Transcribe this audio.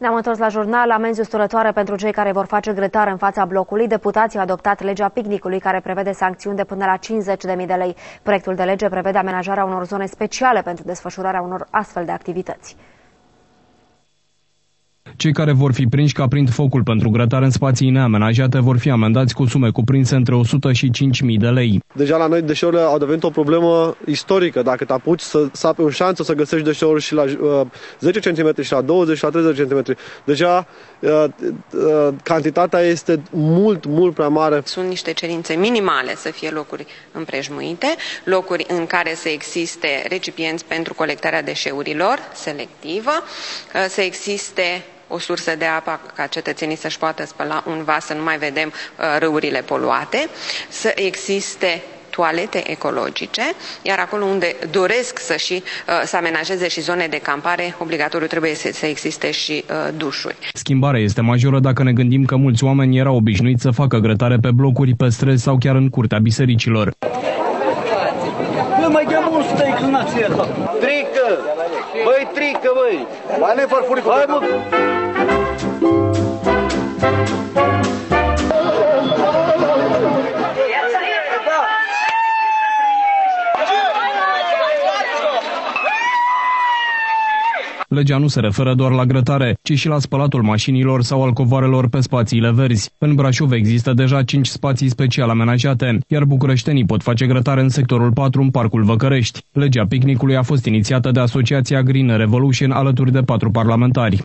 Ne-am întors la jurnal. Amenzi usturătoare pentru cei care vor face grătar în fața blocului. Deputații au adoptat legea picnicului care prevede sancțiuni de până la 50.000 de lei. Proiectul de lege prevede amenajarea unor zone speciale pentru desfășurarea unor astfel de activități. Cei care vor fi prinși ca prind focul pentru grătare în spații neamenajate vor fi amendați cu sume cuprinse între 100 și 5.000 de lei. Deja la noi deșeurile au devenit o problemă istorică. Dacă te apuci să sapi un șanț, o să găsești deșeuri și la uh, 10 cm și la 20 și la 30 cm. Deja uh, uh, cantitatea este mult, mult prea mare. Sunt niște cerințe minimale să fie locuri împrejmuite, locuri în care să existe recipienți pentru colectarea deșeurilor selectivă, uh, să existe o sursă de apă ca cetățenii să-și poată spăla un vas, să nu mai vedem uh, râurile poluate, să existe toalete ecologice, iar acolo unde doresc să și uh, să amenajeze și zone de campare, obligatoriu trebuie să, să existe și uh, dușuri. Schimbarea este majoră dacă ne gândim că mulți oameni erau obișnuiți să facă grătare pe blocuri, pe străzi sau chiar în curtea bisericilor. mai cheamă un steak în Trică! Băi, trică, băi! Mai ne farfurică! Hai, mă! Legea nu se referă doar la grătare, ci și la spălatul mașinilor sau al covoarelor pe spațiile verzi. În Brașov există deja 5 spații special amenajate, iar bucureștenii pot face grătare în sectorul 4 în Parcul Văcărești. Legea picnicului a fost inițiată de Asociația Green Revolution alături de patru parlamentari.